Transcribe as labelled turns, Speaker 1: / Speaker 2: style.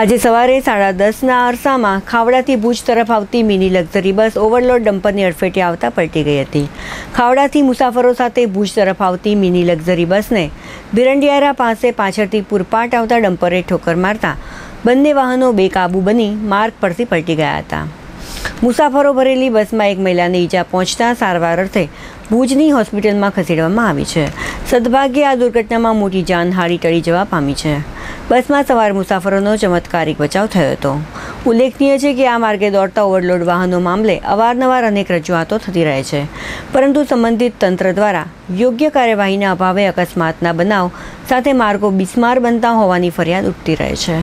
Speaker 1: આજે સવારે સાડા દસના અરસામાં ખાવડાથી ભુજ તરફ આવતી મિની લક્ઝરી બસ ઓવરલોડ ડમ્પરની અડફેટે આવતા પલટી ગઈ હતી. ખાવડાથી મુસાફરો સાથે ભુજ તરફ આવતી મિની લક્ઝરી બસને ભીરંડિયારા પાસે પાછળથી પૂરપાટ આવતા ડમ્પરે ઠોકર મારતા બંને વાહનો બેકાબુ બની માર્ગ પરથી પલટી ગયા હતા. મુસાફરો ભરેલી બસમાં એક મહિલાને ઈજા પહોંચતા સારવાર અર્થે ભુજની હોસ્પિટલમાં ખસેડવામાં આવી છે. સદભાગ્યે આ દુર્ઘટનામાં મોટી જાનહાનિ ટળી જવા પામી છે. બસમાં સવાર મુસાફરોનો ચમત્કારિક બચાવ થયો હતો. ઉલ્લેખનીય છે કે આ માર્ગે દોડતા ઓવરલોડ વાહનો મામલે અવારનવાર અનેક રજૂઆતો થતી રહે છે. પરંતુ સંબંધિત તંત્ર દ્વારા યોગ્ય કાર્યવાહીના અભાવે અકસ્માતના બનાવ સાથે માર્ગો બિસ્માર બનતા હોવાની ફરિયાદ ઉઠતી રહે છે.